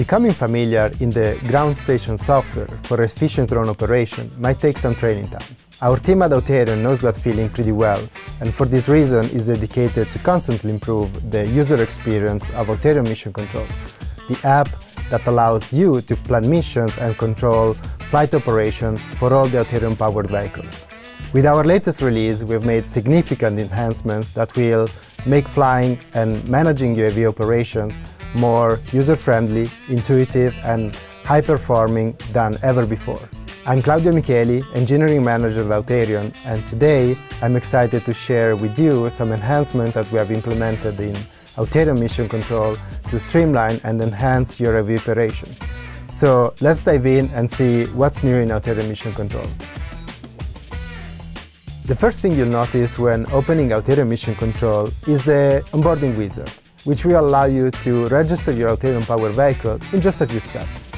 Becoming familiar in the ground station software for efficient drone operation might take some training time. Our team at Auterion knows that feeling pretty well, and for this reason is dedicated to constantly improve the user experience of Auterion Mission Control, the app that allows you to plan missions and control flight operation for all the Auterion-powered vehicles. With our latest release, we've made significant enhancements that will make flying and managing UAV operations more user-friendly, intuitive and high-performing than ever before. I'm Claudio Micheli, Engineering Manager at Auterion, and today I'm excited to share with you some enhancements that we have implemented in Auterion Mission Control to streamline and enhance your UAV operations. So let's dive in and see what's new in Auterion Mission Control. The first thing you'll notice when opening Auterion Mission Control is the onboarding wizard, which will allow you to register your Auterion Power vehicle in just a few steps.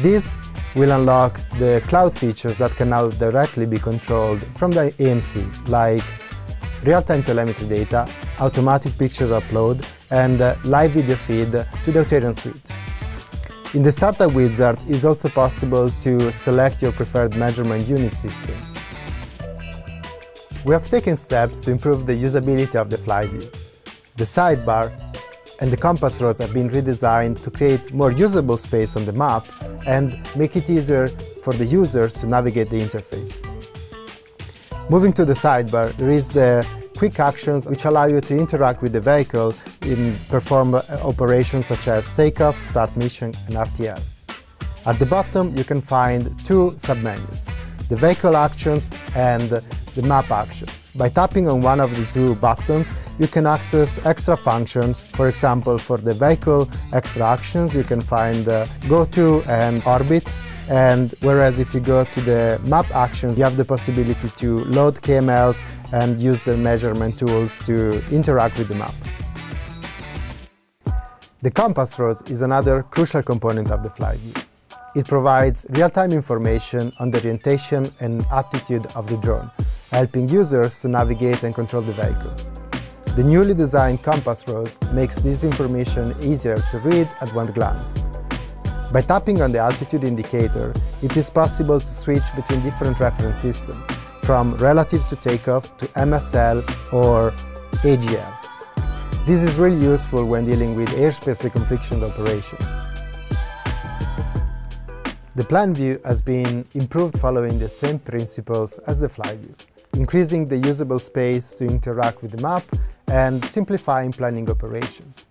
This will unlock the cloud features that can now directly be controlled from the AMC, like real-time telemetry data, automatic pictures upload, and uh, live video feed to the Auterion suite. In the Startup wizard, it's also possible to select your preferred measurement unit system. We have taken steps to improve the usability of the Flyview. The sidebar and the compass rose have been redesigned to create more usable space on the map and make it easier for the users to navigate the interface. Moving to the sidebar, there is the quick actions which allow you to interact with the vehicle in perform operations such as takeoff, start mission and RTL. At the bottom you can find two submenus, the vehicle actions and the map actions. By tapping on one of the two buttons, you can access extra functions. For example, for the vehicle extra actions, you can find uh, go to and orbit. And whereas if you go to the map actions, you have the possibility to load KMLs and use the measurement tools to interact with the map. The compass rose is another crucial component of the Flyview. It provides real-time information on the orientation and attitude of the drone, helping users to navigate and control the vehicle. The newly designed compass rose makes this information easier to read at one glance. By tapping on the altitude indicator, it is possible to switch between different reference systems, from relative to takeoff to MSL or AGL. This is really useful when dealing with airspace deconfliction operations. The plan view has been improved following the same principles as the fly view increasing the usable space to interact with the map and simplifying planning operations.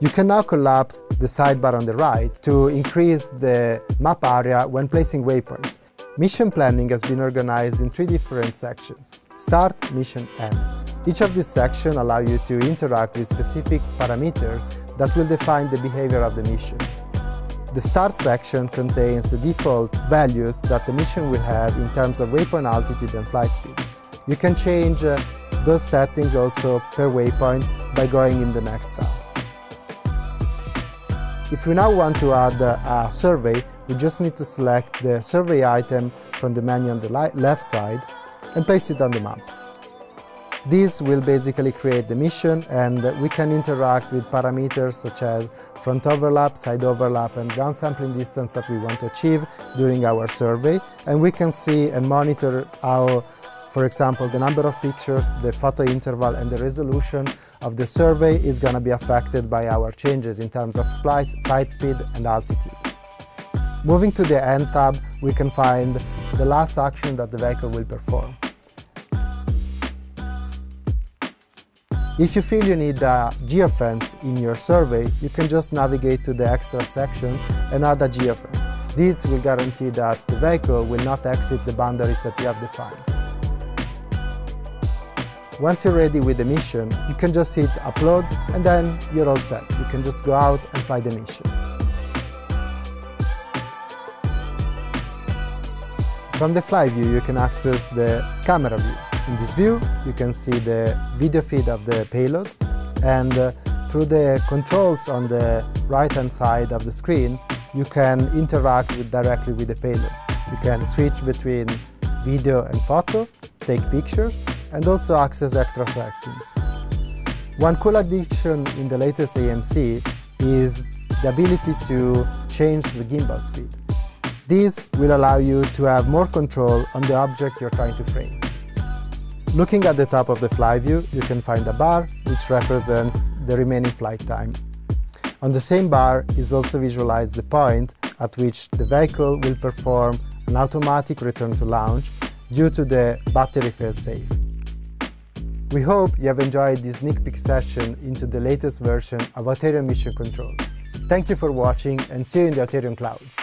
You can now collapse the sidebar on the right to increase the map area when placing waypoints. Mission planning has been organized in three different sections, start, mission, end. Each of these sections allow you to interact with specific parameters that will define the behavior of the mission. The start section contains the default values that the mission will have in terms of waypoint altitude and flight speed. You can change uh, those settings also per waypoint by going in the next tab. If we now want to add uh, a survey, we just need to select the survey item from the menu on the left side and place it on the map. This will basically create the mission and we can interact with parameters such as front overlap, side overlap and ground sampling distance that we want to achieve during our survey. And we can see and monitor how, for example, the number of pictures, the photo interval and the resolution of the survey is going to be affected by our changes in terms of flight, flight speed and altitude. Moving to the End tab, we can find the last action that the vehicle will perform. If you feel you need a geofence in your survey, you can just navigate to the extra section and add a geofence. This will guarantee that the vehicle will not exit the boundaries that you have defined. Once you're ready with the mission, you can just hit upload and then you're all set. You can just go out and fly the mission. From the fly view, you can access the camera view. In this view, you can see the video feed of the payload and uh, through the controls on the right-hand side of the screen, you can interact with, directly with the payload. You can switch between video and photo, take pictures, and also access extra settings. One cool addition in the latest AMC is the ability to change the gimbal speed. This will allow you to have more control on the object you're trying to frame. Looking at the top of the fly view, you can find a bar which represents the remaining flight time. On the same bar is also visualized the point at which the vehicle will perform an automatic return to launch due to the battery failsafe. We hope you have enjoyed this sneak peek session into the latest version of Auterion Mission Control. Thank you for watching and see you in the Auterion clouds.